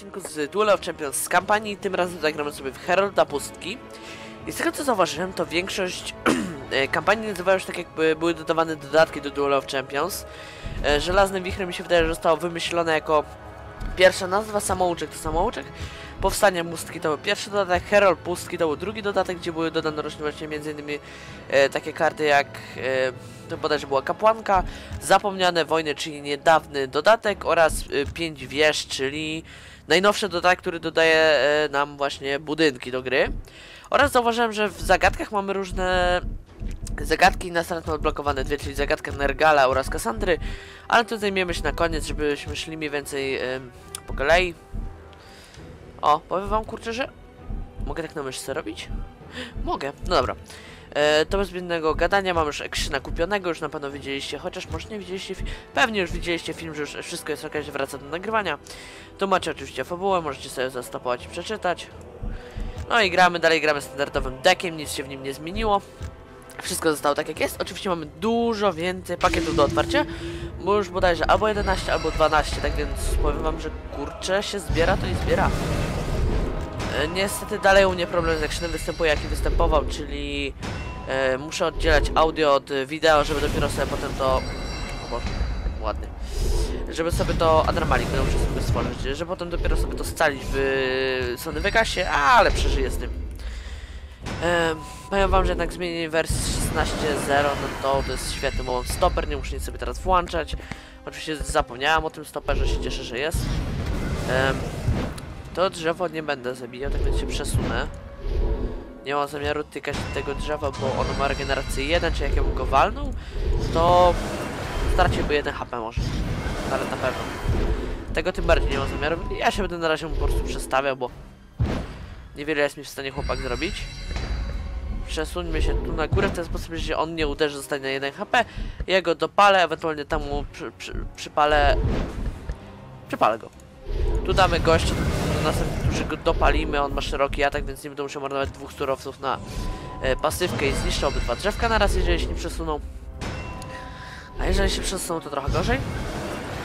odcinku z Duel of Champions z kampanii. Tym razem zagramy sobie w Herolda Pustki. I z tego co zauważyłem, to większość e, kampanii nazywają się tak jakby były dodawane dodatki do Duel of Champions. E, Żelazny Wichry mi się wydaje, że zostało wymyślone jako pierwsza nazwa, samouczek to samouczek. Powstanie Pustki to był pierwszy dodatek, Herald Pustki to był drugi dodatek, gdzie były dodane rocznie właśnie innymi e, takie karty jak e, to bodajże była kapłanka, Zapomniane Wojny, czyli niedawny dodatek oraz y, pięć wież, czyli najnowszy dodatek, który dodaje e, nam właśnie budynki do gry. Oraz zauważyłem, że w zagadkach mamy różne zagadki następnie odblokowane dwie, czyli zagadka Nergala oraz Kassandry, ale to zajmiemy się na koniec, żebyśmy szli mniej więcej em, po kolei. O, powiem wam kurczę, że mogę tak na myszce robić? Mogę, no dobra. E, to bez zbędnego gadania, mam już Ekrzyna kupionego, już na pewno widzieliście, chociaż może nie widzieliście, pewnie już widzieliście film, że już wszystko jest ok, że wraca do nagrywania. Tu macie oczywiście fabułę, możecie sobie zastopować i przeczytać. No i gramy, dalej gramy standardowym deckiem, nic się w nim nie zmieniło. Wszystko zostało tak jak jest. Oczywiście mamy dużo więcej pakietów do otwarcia, bo już bodajże albo 11, albo 12, tak więc powiem wam, że kurczę się zbiera, to i zbiera. E, Niestety dalej u mnie problem z Actionem występuje jaki występował, czyli e, muszę oddzielać audio od e, wideo, żeby dopiero sobie potem to... O Boże, ładnie. Żeby sobie to Adramalik będę musiał sobie stworzyć, że potem dopiero sobie to scalić w Sony Vegasie, ale przeżyję z tym. E, powiem wam, że jednak zmienienie wersji 16.0 no to, to jest świetny moment. Stoper nie muszę nic sobie teraz włączać. Oczywiście zapomniałem o tym stoperze, się cieszę, że jest. Em, to drzewo nie będę zabijał, tak więc się przesunę. Nie mam zamiaru tykać tego drzewa, bo ono ma regenerację 1, czy jak ja bym go walnął, to straciłby 1 HP może. Ale na pewno. Tego tym bardziej nie mam zamiaru. Ja się będę na razie po prostu przestawiał, bo niewiele jest mi w stanie chłopak zrobić. Przesuńmy się tu na górę w ten sposób, że on nie uderzy, zostanie na 1 HP. Ja go dopalę, ewentualnie tam mu przy, przy, przypalę... Przypalę go. Tu damy gościa następnych, którzy go dopalimy, on ma szeroki atak, więc nie będę musiał marnować dwóch surowców na e, pasywkę i zniszczę obydwa drzewka naraz, jeżeli się nie przesuną. A jeżeli się przesuną, to trochę gorzej.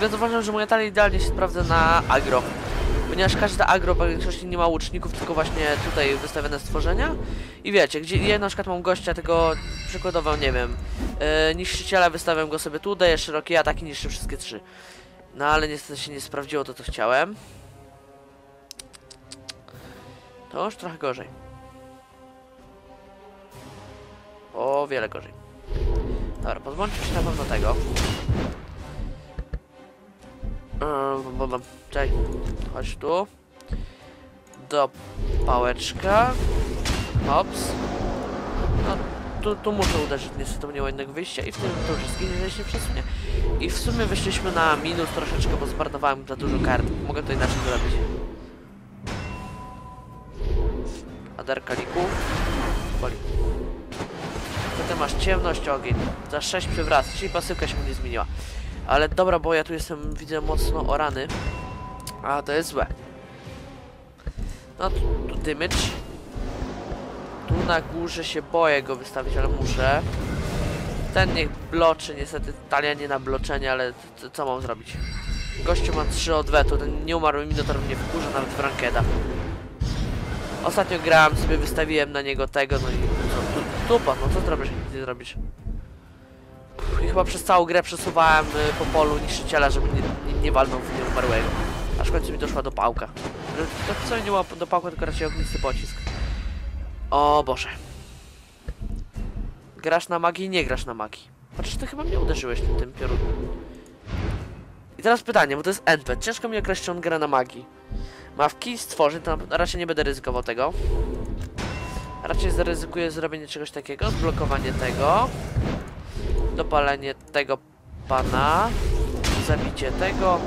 Więc uważam, że moja talia idealnie się sprawdza na agro. Ponieważ każda agro w większości nie ma łuczników, tylko właśnie tutaj wystawione stworzenia. I wiecie, gdzie ja na przykład mam gościa tego przykładowo, nie wiem, e, niszczyciela, wystawiam go sobie tu, daję szerokie ataki, niszczy wszystkie trzy. No ale niestety się nie sprawdziło to, co chciałem. To już trochę gorzej. O wiele gorzej. Dobra, pozbądźmy się na pewno tego. Czekaj, chodź tu. Do pałeczka. Hops. No, tu, tu muszę uderzyć, niestety nie ma innego wyjścia i w tym to już się przesunie. I w sumie wyszliśmy na minus troszeczkę, bo zmarnowałem za dużo kart. Mogę to inaczej zrobić. Aderka liku. Boli. Potem masz ciemność, ogień. Za 6 przywracasz, czyli pasywka się mu nie zmieniła. Ale dobra, bo ja tu jestem, widzę mocno orany. A to jest złe. No tu, tu dymycz. Tu na górze się boję go wystawić, ale muszę. Ten niech bloczy, niestety talia nie na bloczenie, ale co mam zrobić? Gościu ma 3 odwetu, ten nieumarły Minotaur mnie wkurza nawet w rankeda. Ostatnio grałem sobie, wystawiłem na niego tego, no i co, tu, tupa, no co zrobisz, nic nie zrobisz? Pff, I chyba przez całą grę przesuwałem y, po polu niszczyciela, żeby nie, nie, nie walnął w nieumarłego. Aż w końcu mi doszła do pałka. To wcale nie była do pałka, tylko raczej ognisty pocisk. O Boże. Grasz na magii, nie grasz na magii. Chociaż ty chyba mnie uderzyłeś tym, tym piorunem. I teraz pytanie, bo to jest endpet. Ciężko mi określić, czy on gra na magii. Ma w kij stworzyć, to raczej nie będę ryzykował tego. Raczej zaryzykuję zrobienie czegoś takiego, zblokowanie tego. Dopalenie tego pana. Zabicie tego.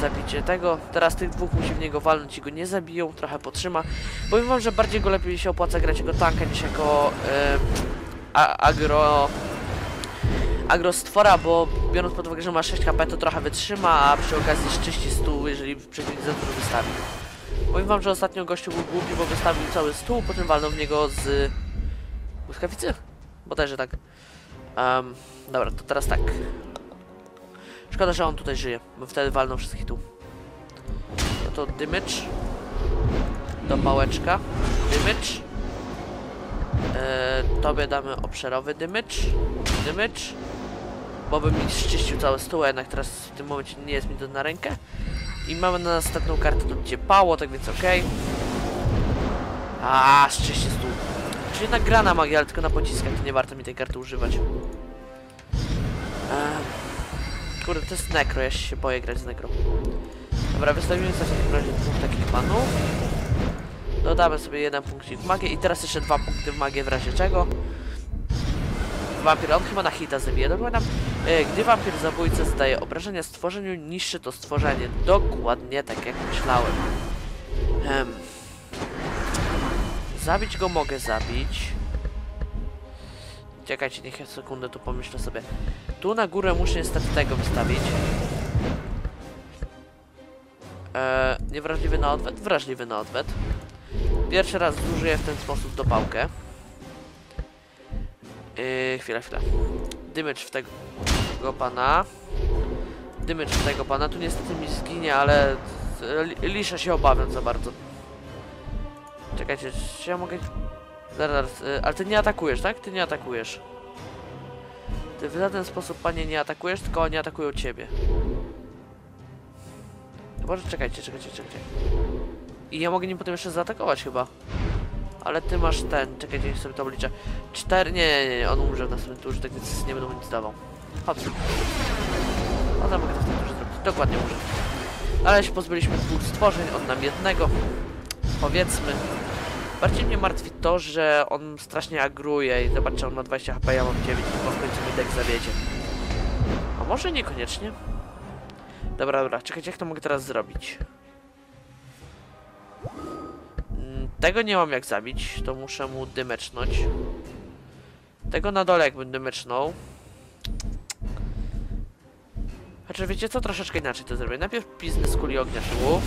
Zabicie tego. Teraz tych dwóch musi w niego walnąć i go nie zabiją, trochę potrzyma. Powiem wam, że bardziej go lepiej się opłaca grać jako tanka niż jako a, agro agrostwora, bo biorąc pod uwagę, że ma 6 HP, to trochę wytrzyma, a przy okazji szczyści stół, jeżeli przeciwnik za dużo wystawi. Powiem wam, że ostatnio gościu był głupi, bo wystawił cały stół, potem walnął w niego z błyskawicy? Bodajże tak. Um, dobra, to teraz tak. Szkoda, że on tutaj żyje, bo wtedy walnął wszystkich tu. to dymycz. Dopałeczka. Dymycz. E, tobie damy obszarowy dymycz. Dymycz. Bo by mi zczyścił całe stół, jednak teraz w tym momencie nie jest mi to na rękę. I mamy na następną kartę to gdzie pało, tak więc okej. A, zczyści stół. Czyli jednak gra na magię, ale tylko na pociskach, to nie warto mi tej karty używać. Ehm, kurde, to jest nekro, ja się boję grać z nekro. Dobra, wystawimy sobie w takim razie dwóch takich panów. Dodamy sobie jeden punkcik w magię i teraz jeszcze dwa punkty w magię w razie czego. Wampir, on chyba na hita zabije. Dokładam, e, gdy wampir zabójca zadaje obrażenia stworzeniu, niszczy to stworzenie. Dokładnie tak jak myślałem. Em. Zabić go mogę zabić. Czekajcie, niech ja sekundę tu pomyślę sobie. Tu na górę muszę niestety tego wystawić. Eee, niewrażliwy na odwet, wrażliwy na odwet. Pierwszy raz zużyję w ten sposób dopałkę. Yy, chwila, chwila. Dymycz w tego, tego pana. Dymycz w tego pana. Tu niestety mi zginie, ale li, Lisza się obawiam za bardzo. Czekajcie, czy ja mogę... Zaraz, zaraz, y, ale ty nie atakujesz, tak? Ty nie atakujesz. Ty w żaden sposób, panie, nie atakujesz, tylko oni atakują ciebie. Boże, czekajcie, czekajcie, czekajcie. I ja mogę nim potem jeszcze zaatakować chyba. Ale ty masz ten, czekajcie, niech sobie to obliczę. Cztery, nie, nie, nie, on umrze w następnym turze, tak więc nie będą nic dawał. Chodź. No to mogę to w tym turze zrobić, dokładnie muszę. Ale się pozbyliśmy dwóch stworzeń, on nam jednego. Powiedzmy. Bardziej mnie martwi to, że on strasznie agruje i zobaczcie, on ma 20 HP, ja mam 9, chyba w końcu mi deck zawiedzie. A może niekoniecznie? Dobra, dobra, czekajcie, jak to mogę teraz zrobić? Tego nie mam jak zabić, to muszę mu dymecznąć. Tego na dole jakbym dymecznął. Znaczy wiecie co, troszeczkę inaczej to zrobię. Najpierw pizny z kuli ognia tu.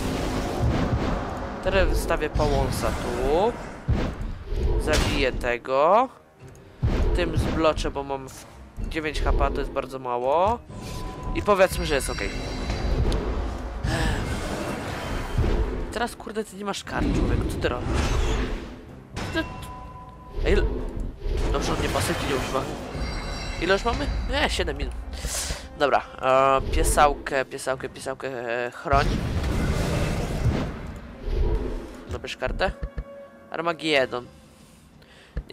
Teraz wystawię pałąsa tu. Zabiję tego. Tym zbloczę, bo mam w 9 HP, to jest bardzo mało. I powiedzmy, że jest ok. Teraz kurde, ty nie masz kart, człowieku, co ty robisz? Ty... Ej, dobrze, on nie pasyki nie używa. Ile już mamy? Nie, 7 minut. Dobra, e, piesałkę, piesałkę, piesałkę e, chroń. Dobierz kartę. Armagedon.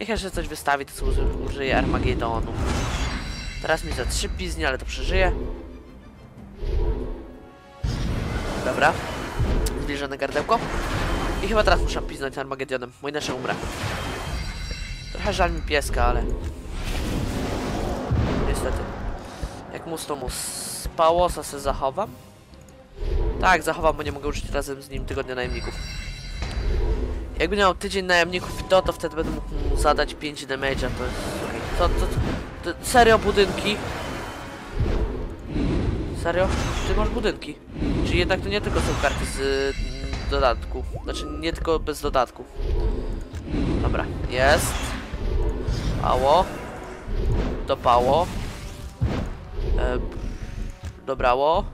Niech jeszcze coś wystawi, to uży- użyję Armagedonu. Teraz mi za trzy piznie, ale to przeżyję. Dobra. Zbliżone gardełko. I chyba teraz muszę piznąć Armagedonem, bo inaczej umrę. Trochę żal mi pieska, ale... Niestety. Jak mus to mus. Pałosa se zachowam. Tak, zachowam, bo nie mogę użyć razem z nim tygodnia najemników. Jakby miał tydzień najemników to, to wtedy będę mógł mu zadać 5 damage'a, to jest. To, to, to, to, serio budynki? Serio? Ty masz budynki? Czyli jednak to nie tylko są karty z dodatku. Znaczy nie tylko bez dodatku. Dobra, jest. Pało. Dopało. E, dobrało.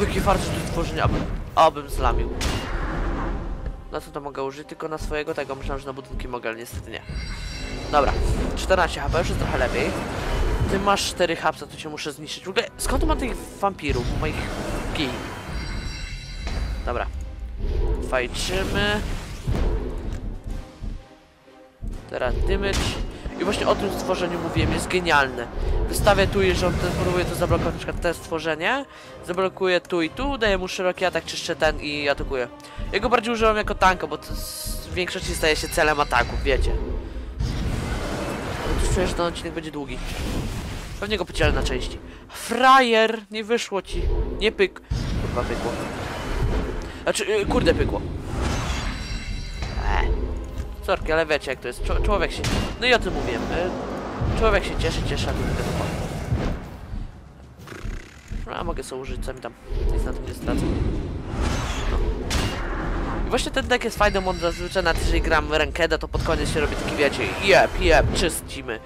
Jaki fart, że tu tworzenie, abym, abym zlamił. Na co to mogę użyć? Tylko na swojego tego. Myślałem, że na budynki mogę, ale niestety nie. Dobra. 14 HP, już jest trochę lepiej. Ty masz 4 hapsa, to cię muszę zniszczyć. W ogóle, skąd mam tych wampirów? Moich. Dobra. Fajczymy. Teraz dymycz. I właśnie o tym stworzeniu mówiłem, jest genialne. Wystawię tu, jeżeli on ten próbuje to zablokować na przykład te stworzenie. Zablokuję tu i tu, daję mu szeroki atak, czyszczę ten i atakuję. Ja go bardziej używam jako tanka, bo to w większości staje się celem ataków, wiecie. Tu czuję, że ten odcinek będzie długi. Pewnie go podzielę na części. Frajer! Nie wyszło ci. Nie pyk. Kurwa pykło. Znaczy, yy, kurde pykło. Eee. Sorki, ale wiecie jak to jest. Czł- człowiek się... No i o tym mówiłem. y, Człowiek się cieszy, cieszy, a tu tylko dupa. No, a mogę sobie użyć, co mi tam. Nic na tym nie stracę. No. I właśnie ten deck jest fajny, bo on zazwyczaj nawet jeżeli gram rankeda, to pod koniec się robi taki, wiecie, jeb, jeb, czyścimy.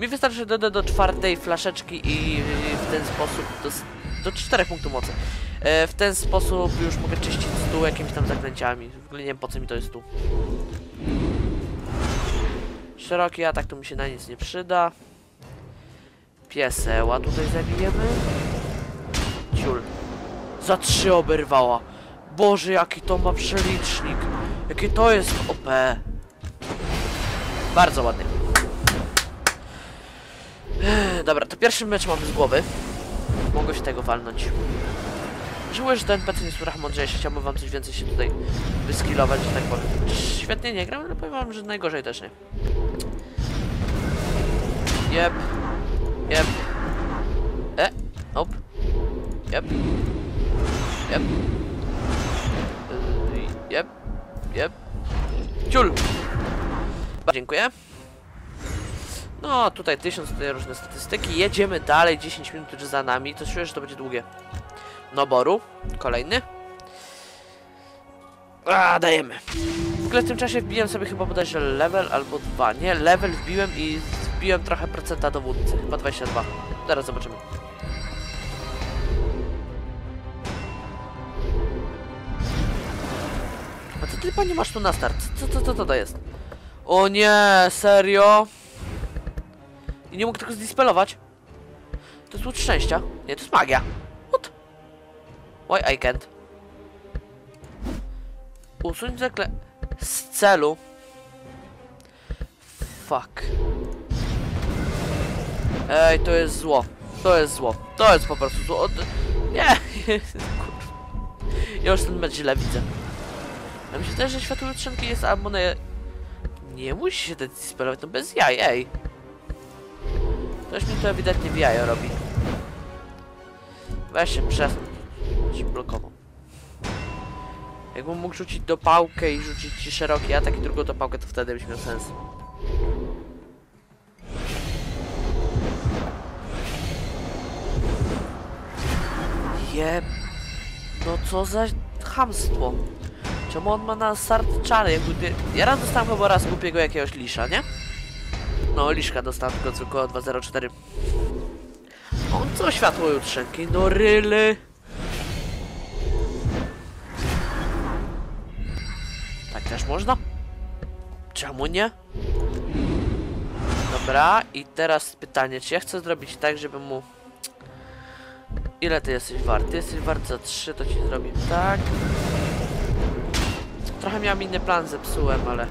Mi wystarczy, dodę do czwartej flaszeczki i w ten sposób do, do 4 punktów mocy. E, w ten sposób już mogę czyścić stół jakimiś tam zaklęciami. W ogóle nie wiem po co mi to jest tu. Szeroki atak to mi się na nic nie przyda. Pieseła tutaj zabijemy. Ciul. Za trzy oberwała. Boże, jaki to ma przelicznik. Jakie to jest OP. Bardzo. Ech, Dobra, to pierwszy mecz mamy z głowy. Mogę się tego walnąć. Żałuję, że ten nie jest trochę mądrzejszy. Chciałbym wam coś więcej się tutaj wyskillować, że tak powiem. Świetnie nie gram, ale powiem wam, że najgorzej też nie. Jep. Jep. E. Op. Jep. Jep. Yy, Jep. Jep. Ciul. Dziękuję. No, tutaj tysiąc, tutaj różne statystyki. Jedziemy dalej, 10 minut już za nami. To czuję, że to będzie długie. Noboru. Kolejny. A, dajemy. W ogóle w tym czasie wbiłem sobie chyba bodajże level albo dwa. Nie, level wbiłem i wbiłem trochę procenta dowódcy. Chyba 22. Zaraz zobaczymy. A ty panie masz tu na start? Co, co, co, co to jest? O nie, serio? I nie mógł tego zdispelować? To jest łódź szczęścia? Nie, to jest magia. Why I can't? Usuń zakle... Z celu... Fuck. Ej, to jest zło. To jest zło. To jest po prostu zło. Nie! Ja już ten mecz źle widzę. Ja myślę też, że światło jutrzenki jest albo na... Nie musi się zdispelować, no bez jaj, ej. Ktoś mi to ewidentnie w jajo robi. Weź się przesuń. Ci blokował. Jakbym mógł rzucić dopałkę i rzucić ci szeroki atak i drugą dopałkę, to wtedy byś miał sens. Jeb... No co za chamstwo. Czemu on ma na start czary? Jakby. Ja raz dostałem chyba raz głupiego jakiegoś lisza, nie? No, liszka dostałem tylko tylko 204. On co światło jutrzenki? No ryly. Też można? Czemu nie? Dobra, i teraz pytanie, czy ja chcę zrobić tak, żeby mu... Ile ty jesteś wart? Ty jesteś wart za 3, to ci zrobię tak. Trochę miałem inny plan, zepsułem, ale...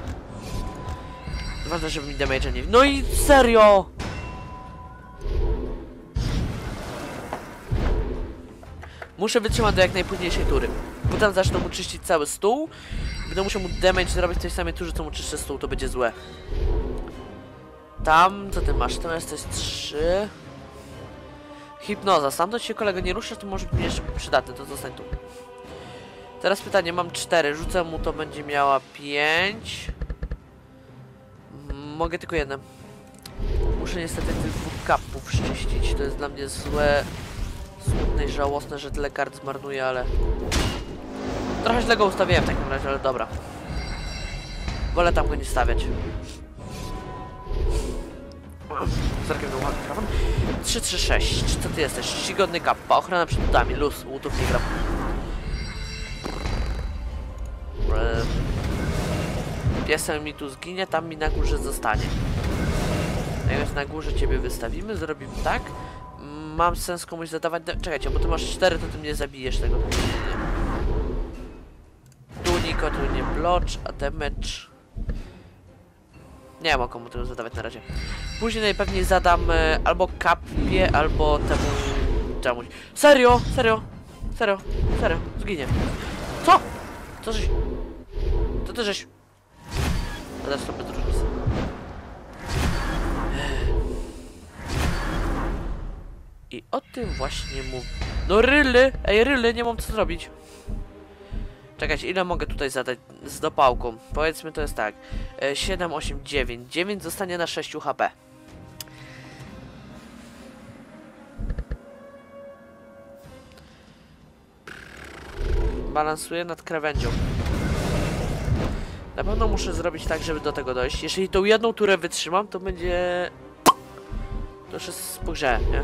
Ważne, żeby mi damage nie... No i serio! Muszę wytrzymać do jak najpóźniejszej tury. Potem zacznę mu czyścić cały stół. Będę musiał mu damage zrobić tej samej turze, co mu czyszczę stół, to będzie złe. Tam, co ty masz? Tam jesteś 3. Hipnoza. Stamtąd się kolego nie rusza, to może być jeszcze przydatny, to zostań tu. Teraz pytanie, mam 4. Rzucę mu, to będzie miała 5. Mogę tylko jedno. Muszę niestety tych dwóch kapów szczyścić. To jest dla mnie złe, smutne i żałosne, że tyle kart zmarnuję, ale... Trochę źle go ustawiłem w takim razie, ale dobra. Wolę tam go nie stawiać. Zerkiem do uwagi, prawda? 336. Co ty jesteś? Czcigodny kappa. Ochrona przed budami. Luz. Łutów nie gram. Piesem mi tu zginie, tam mi na górze zostanie. Jest na górze ciebie wystawimy, zrobimy tak. Mam sens komuś zadawać... da- Czekajcie, bo ty masz 4, to ty mnie zabijesz tego. Nie. Tu Niko, tu nie blocz, a damage... Nie mam komu tego zadawać na razie. Później najpewniej zadam e, albo kapie, albo temu... czemuś. Serio? Serio? Serio? Serio? Zginie. Co? Co żeś... Co ty żeś... To to bez różnicy. I o tym właśnie mów. No ryly! Ej, ryly, nie mam co zrobić. Czekać, ile mogę tutaj zadać z dopałką? Powiedzmy to jest tak. E, 7, 8, 9. 9 zostanie na 6 HP. Balansuję nad krawędzią. Na pewno muszę zrobić tak, żeby do tego dojść. Jeżeli tą jedną turę wytrzymam, to będzie... To już jest nie?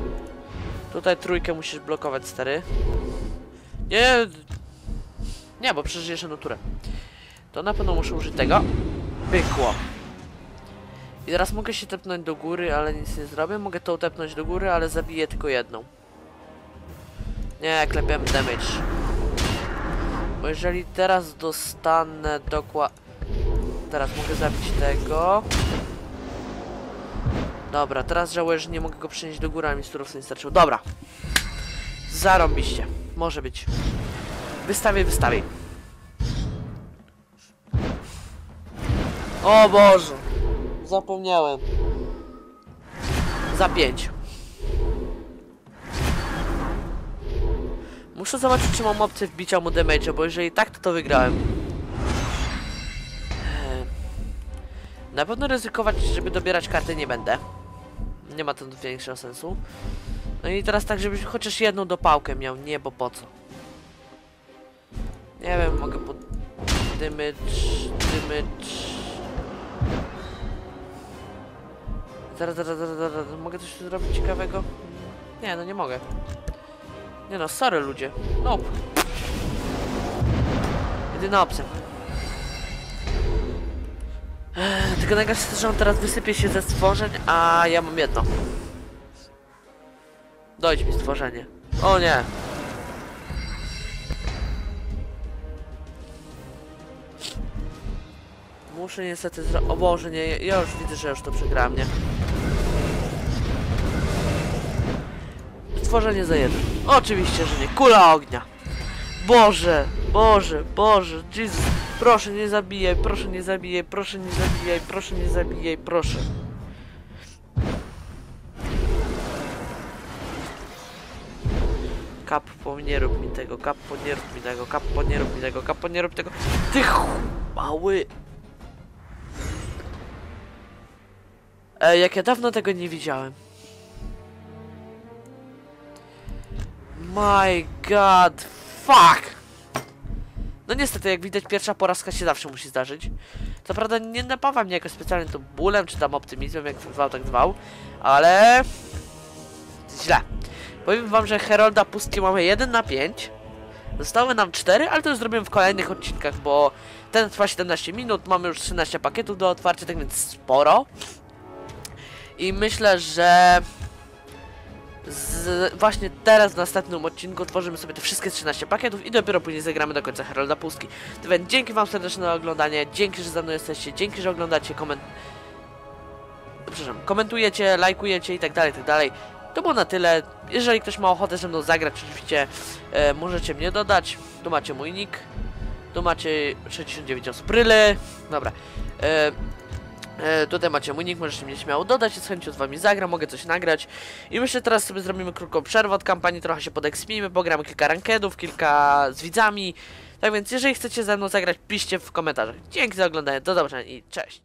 Tutaj trójkę musisz blokować, stary. Nie. Nie, bo przecież jeszcze naturę. To na pewno muszę użyć tego. Pykło. I teraz mogę się tepnąć do góry, ale nic nie zrobię. Mogę to tepnąć do góry, ale zabiję tylko jedną. Nie, klepiemy damage. Bo jeżeli teraz dostanę dokładnie... Teraz mogę zabić tego. Dobra, teraz żałuję, że nie mogę go przenieść do góry, a mi surowca nie starczyło. Dobra. Zarąbiście. Może być. Wystawię, wystawię. O Boże. Zapomniałem. Za pięć. Muszę zobaczyć, czy mam opcję wbicia mu damage, bo jeżeli tak, to to wygrałem. Eee, Na pewno ryzykować, żeby dobierać karty nie będę. Nie ma to większego sensu. No i teraz tak, żebyś chociaż jedną dopałkę miał, nie, bo po co? Nie wiem, mogę pod... Dymycz, dymycz... Zaraz, zaraz, zaraz, zaraz, mogę coś tu zrobić ciekawego? Nie, no nie mogę. Nie no, sorry ludzie. Nope. Jedyna opcja. Tylko najgorsze to, że on teraz wysypie się ze stworzeń, a ja mam jedno. Dojdź mi stworzenie. O nie. Muszę niestety zro... O Boże, nie, ja już widzę, że już to przegrałem, nie? Stworzenie za jeden. Oczywiście, że nie. Kula ognia. Boże, Boże, Boże, Jezus. Proszę nie zabijaj, proszę nie zabijaj, proszę nie zabijaj, proszę nie zabijaj, proszę. Kapo, nie rób mi tego, kapo, nie rób mi tego, kapo, nie rób mi tego, kapo, nie rób tego. Ty ch... mały... E, jak ja dawno tego nie widziałem. My god, fuck! No niestety, jak widać, pierwsza porażka się zawsze musi zdarzyć. Co prawda nie napawa mnie jakoś specjalnie to bólem, czy tam optymizmem, jak zwał, tak zwał, ale... Źle. Powiem wam, że Herolda pustki mamy 1 na 5. Zostały nam 4, ale to już zrobimy w kolejnych odcinkach, bo ten trwa 17 minut, mamy już 13 pakietów do otwarcia, tak więc sporo. I myślę, że z, właśnie teraz w następnym odcinku tworzymy sobie te wszystkie 13 pakietów i dopiero później zagramy do końca Herolda Pustki. Więc dzięki wam serdecznie za oglądanie, dzięki, że ze mną jesteście, dzięki, że oglądacie, koment... Przepraszam, komentujecie, lajkujecie i tak dalej, tak dalej. To było na tyle. Jeżeli ktoś ma ochotę ze mną zagrać, oczywiście e, możecie mnie dodać. Tu macie mój nick. Tu macie 69 osób. Dobra. E, tutaj macie mój nick, możecie mnie śmiało dodać i z chęcią z wami zagram, mogę coś nagrać. I myślę, że teraz sobie zrobimy krótką przerwę od kampanii, trochę się podekspimy, pogramy kilka rankedów, kilka z widzami. Tak więc jeżeli chcecie ze mną zagrać, piszcie w komentarzach. Dzięki za oglądanie, do zobaczenia i cześć!